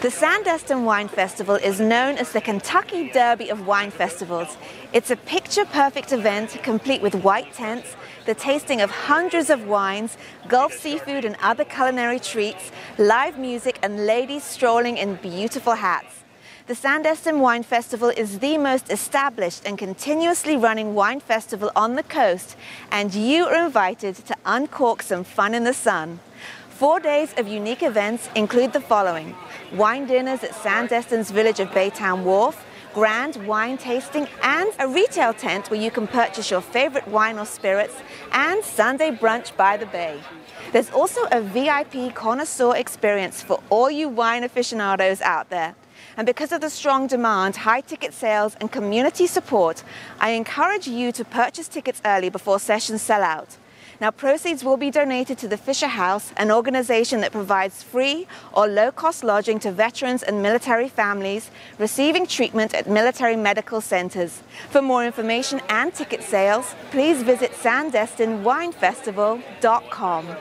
The Sandestin Wine Festival is known as the Kentucky Derby of wine festivals. It's a picture-perfect event complete with white tents, the tasting of hundreds of wines, Gulf seafood and other culinary treats, live music and ladies strolling in beautiful hats. The Sandestin Wine Festival is the most established and continuously running wine festival on the coast, and you are invited to uncork some fun in the sun. Four days of unique events include the following. Wine dinners at Sandestin's village of Baytown Wharf, grand wine tasting and a retail tent where you can purchase your favorite wine or spirits and Sunday brunch by the bay. There's also a VIP connoisseur experience for all you wine aficionados out there. And because of the strong demand, high ticket sales, and community support, I encourage you to purchase tickets early before sessions sell out. Now, proceeds will be donated to the Fisher House, an organization that provides free or low cost lodging to veterans and military families receiving treatment at military medical centers. For more information and ticket sales, please visit sandestinwinefestival.com.